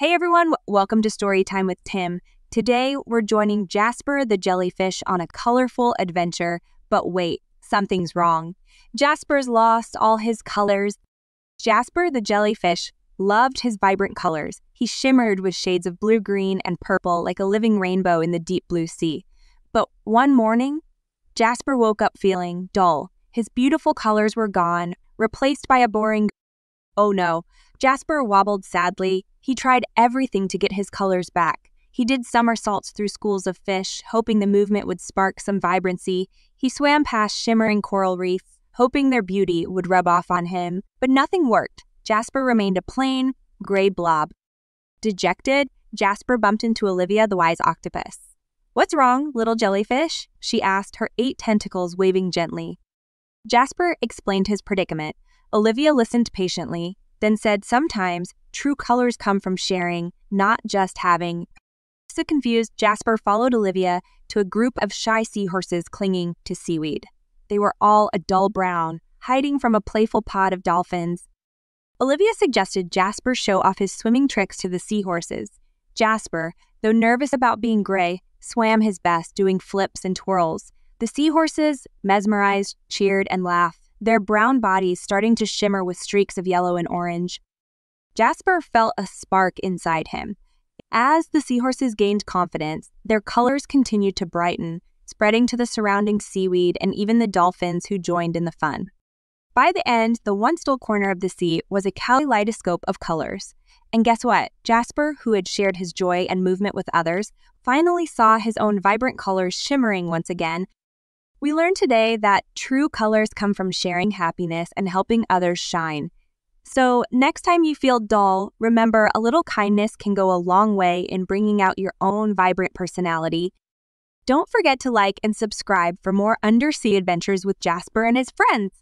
Hey everyone, welcome to Story Time with Tim. Today we're joining Jasper the jellyfish on a colorful adventure. But wait, something's wrong. Jasper's lost all his colors. Jasper the jellyfish loved his vibrant colors. He shimmered with shades of blue green and purple like a living rainbow in the deep blue sea. But one morning, Jasper woke up feeling dull. His beautiful colors were gone, replaced by a boring. Oh no. Jasper wobbled sadly. He tried everything to get his colors back. He did somersaults through schools of fish, hoping the movement would spark some vibrancy. He swam past shimmering coral reefs, hoping their beauty would rub off on him. But nothing worked. Jasper remained a plain, gray blob. Dejected, Jasper bumped into Olivia the wise octopus. What's wrong, little jellyfish? she asked, her eight tentacles waving gently. Jasper explained his predicament. Olivia listened patiently, then said sometimes true colors come from sharing, not just having. So confused, Jasper followed Olivia to a group of shy seahorses clinging to seaweed. They were all a dull brown, hiding from a playful pod of dolphins. Olivia suggested Jasper show off his swimming tricks to the seahorses. Jasper, though nervous about being gray, swam his best, doing flips and twirls. The seahorses, mesmerized, cheered, and laughed their brown bodies starting to shimmer with streaks of yellow and orange. Jasper felt a spark inside him. As the seahorses gained confidence, their colors continued to brighten, spreading to the surrounding seaweed and even the dolphins who joined in the fun. By the end, the once dull corner of the sea was a kaleidoscope of colors. And guess what? Jasper, who had shared his joy and movement with others, finally saw his own vibrant colors shimmering once again we learned today that true colors come from sharing happiness and helping others shine. So, next time you feel dull, remember a little kindness can go a long way in bringing out your own vibrant personality. Don't forget to like and subscribe for more undersea adventures with Jasper and his friends.